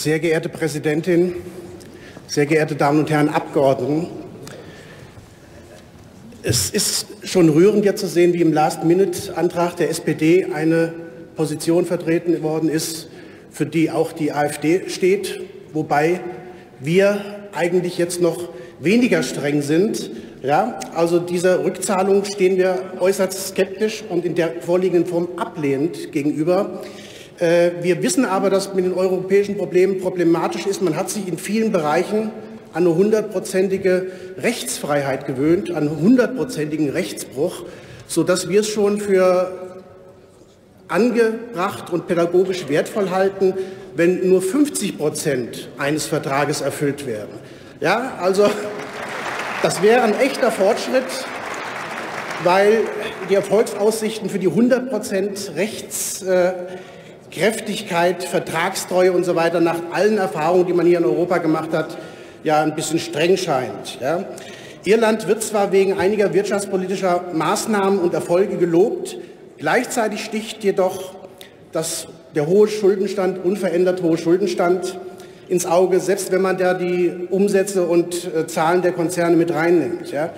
Sehr geehrte Präsidentin, sehr geehrte Damen und Herren Abgeordneten, es ist schon rührend jetzt zu sehen, wie im Last-Minute-Antrag der SPD eine Position vertreten worden ist, für die auch die AfD steht, wobei wir eigentlich jetzt noch weniger streng sind. Ja, also dieser Rückzahlung stehen wir äußerst skeptisch und in der vorliegenden Form ablehnend gegenüber. Äh, wir wissen aber, dass mit den europäischen Problemen problematisch ist. Man hat sich in vielen Bereichen an eine hundertprozentige Rechtsfreiheit gewöhnt, an einen hundertprozentigen Rechtsbruch, sodass wir es schon für angebracht und pädagogisch wertvoll halten, wenn nur 50 Prozent eines Vertrages erfüllt werden. Ja, also das wäre ein echter Fortschritt, weil die Erfolgsaussichten für die 100 Prozent Rechtskräftigkeit, Vertragstreue und so weiter nach allen Erfahrungen, die man hier in Europa gemacht hat, ja ein bisschen streng scheint. Ja. Irland wird zwar wegen einiger wirtschaftspolitischer Maßnahmen und Erfolge gelobt, gleichzeitig sticht jedoch das, der hohe Schuldenstand, unverändert hohe Schuldenstand ins Auge, selbst wenn man da die Umsätze und äh, Zahlen der Konzerne mit reinnimmt. Ja.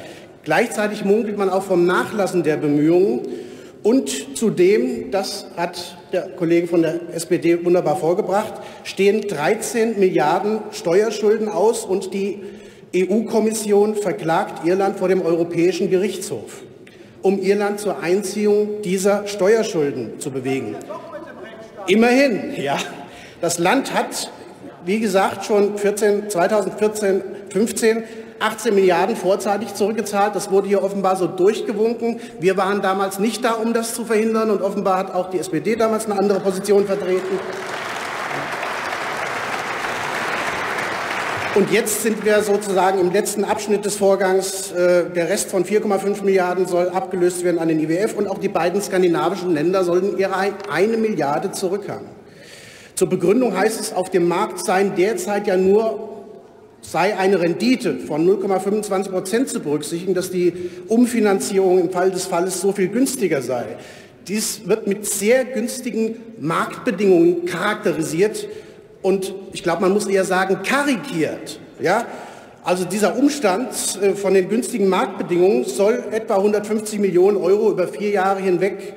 Gleichzeitig munkelt man auch vom Nachlassen der Bemühungen und zudem, das hat der Kollege von der SPD wunderbar vorgebracht, stehen 13 Milliarden Steuerschulden aus und die EU-Kommission verklagt Irland vor dem Europäischen Gerichtshof, um Irland zur Einziehung dieser Steuerschulden zu bewegen. Immerhin, ja. Das Land hat, wie gesagt, schon 14, 2014, 15 18 Milliarden vorzeitig zurückgezahlt. Das wurde hier offenbar so durchgewunken. Wir waren damals nicht da, um das zu verhindern. Und offenbar hat auch die SPD damals eine andere Position vertreten. Und jetzt sind wir sozusagen im letzten Abschnitt des Vorgangs. Äh, der Rest von 4,5 Milliarden soll abgelöst werden an den IWF und auch die beiden skandinavischen Länder sollen ihre eine Milliarde zurückhaben. Zur Begründung heißt es, auf dem Markt seien derzeit ja nur sei eine Rendite von 0,25 Prozent zu berücksichtigen, dass die Umfinanzierung im Fall des Falles so viel günstiger sei. Dies wird mit sehr günstigen Marktbedingungen charakterisiert und ich glaube, man muss eher sagen karikiert. Ja? Also dieser Umstand äh, von den günstigen Marktbedingungen soll etwa 150 Millionen Euro über vier Jahre hinweg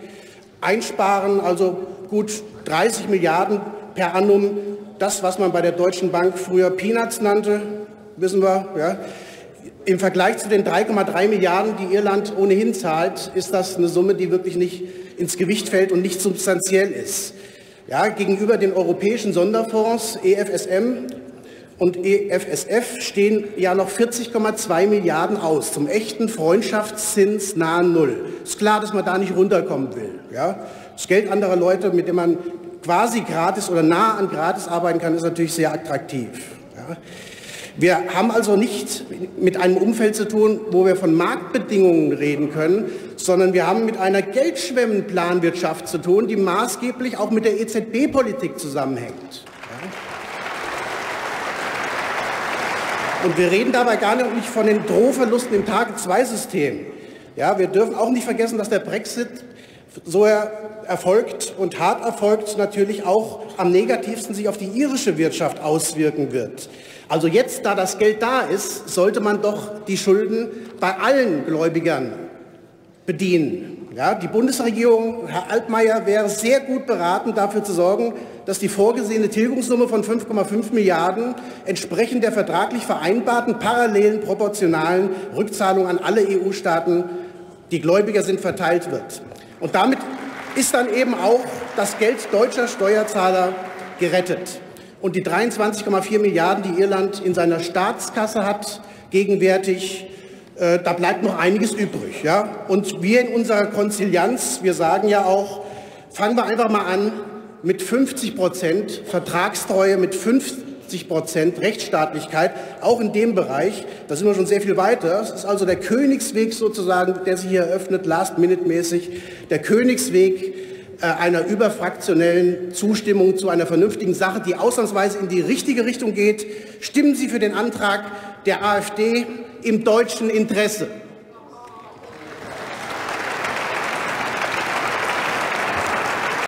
einsparen, also gut 30 Milliarden per annum das, was man bei der Deutschen Bank früher Peanuts nannte, wissen wir, ja. Im Vergleich zu den 3,3 Milliarden, die Irland ohnehin zahlt, ist das eine Summe, die wirklich nicht ins Gewicht fällt und nicht substanziell ist. Ja, gegenüber den europäischen Sonderfonds EFSM und EFSF stehen ja noch 40,2 Milliarden aus zum echten Freundschaftszins nahe Null. Ist klar, dass man da nicht runterkommen will. Ja? Das Geld anderer Leute, mit dem man quasi gratis oder nah an gratis arbeiten kann, ist natürlich sehr attraktiv. Ja. Wir haben also nicht mit einem Umfeld zu tun, wo wir von Marktbedingungen reden können, sondern wir haben mit einer Geldschwemmenplanwirtschaft zu tun, die maßgeblich auch mit der EZB-Politik zusammenhängt. Und wir reden dabei gar nicht von den Drohverlusten im Tage-2-System. Ja, wir dürfen auch nicht vergessen, dass der Brexit so er erfolgt und hart erfolgt, natürlich auch am negativsten sich auf die irische Wirtschaft auswirken wird. Also jetzt, da das Geld da ist, sollte man doch die Schulden bei allen Gläubigern bedienen. Ja, die Bundesregierung, Herr Altmaier, wäre sehr gut beraten, dafür zu sorgen, dass die vorgesehene Tilgungssumme von 5,5 Milliarden entsprechend der vertraglich vereinbarten parallelen proportionalen Rückzahlung an alle EU-Staaten, die Gläubiger sind, verteilt wird. Und damit ist dann eben auch das Geld deutscher Steuerzahler gerettet. Und die 23,4 Milliarden, die Irland in seiner Staatskasse hat, gegenwärtig, äh, da bleibt noch einiges übrig. Ja? Und wir in unserer Konzilianz, wir sagen ja auch, fangen wir einfach mal an mit 50 Prozent Vertragstreue, mit 50 70 Prozent Rechtsstaatlichkeit, auch in dem Bereich. Da sind wir schon sehr viel weiter. Das ist also der Königsweg sozusagen, der sich hier eröffnet, last-minute-mäßig, der Königsweg einer überfraktionellen Zustimmung zu einer vernünftigen Sache, die ausnahmsweise in die richtige Richtung geht. Stimmen Sie für den Antrag der AfD im deutschen Interesse.